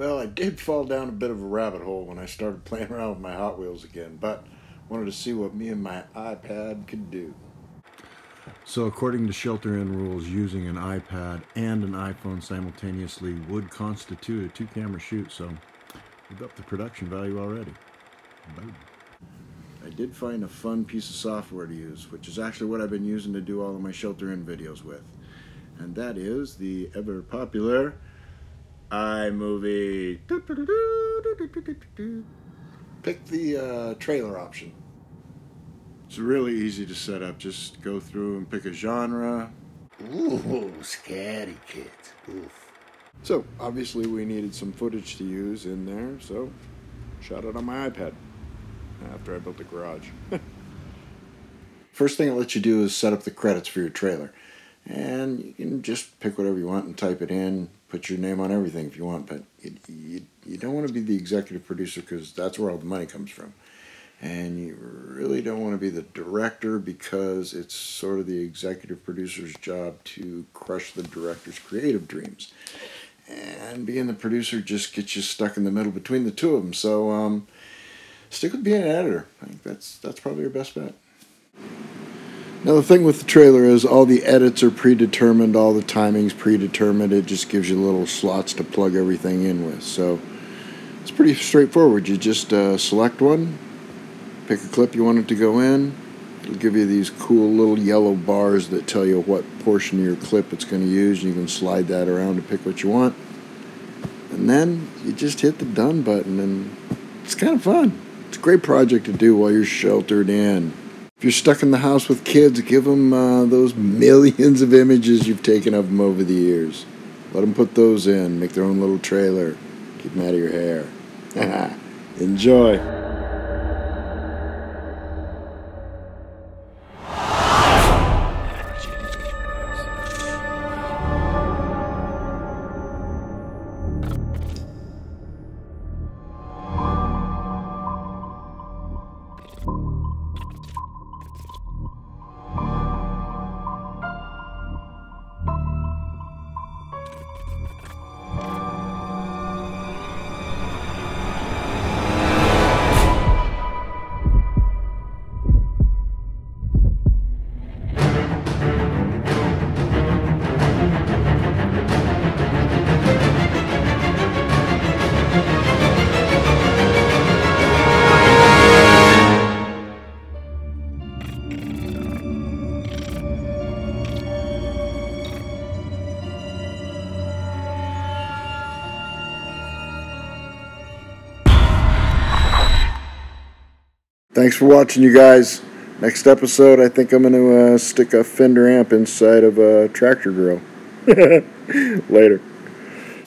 Well, I did fall down a bit of a rabbit hole when I started playing around with my Hot Wheels again, but wanted to see what me and my iPad could do. So, according to shelter in rules, using an iPad and an iPhone simultaneously would constitute a two camera shoot, so we've upped the production value already. Boom. I did find a fun piece of software to use, which is actually what I've been using to do all of my shelter in videos with. And that is the ever popular iMovie. Pick the uh, trailer option. It's really easy to set up. Just go through and pick a genre. Ooh, scary kids. Oof. So, obviously, we needed some footage to use in there, so shot it on my iPad after I built the garage. First thing it lets you do is set up the credits for your trailer. And you can just pick whatever you want and type it in, put your name on everything if you want, but you, you, you don't want to be the executive producer because that's where all the money comes from. And you really don't want to be the director because it's sort of the executive producer's job to crush the director's creative dreams. And being the producer just gets you stuck in the middle between the two of them. So um, stick with being an editor. I think that's that's probably your best bet. Now the thing with the trailer is all the edits are predetermined, all the timing's predetermined. It just gives you little slots to plug everything in with. So it's pretty straightforward. You just uh, select one, pick a clip you want it to go in. It'll give you these cool little yellow bars that tell you what portion of your clip it's going to use. You can slide that around to pick what you want. And then you just hit the done button and it's kind of fun. It's a great project to do while you're sheltered in. If you're stuck in the house with kids, give them uh, those millions of images you've taken of them over the years. Let them put those in, make their own little trailer. Keep them out of your hair. Enjoy. Thanks for watching, you guys. Next episode, I think I'm going to uh, stick a fender amp inside of a tractor grill. Later.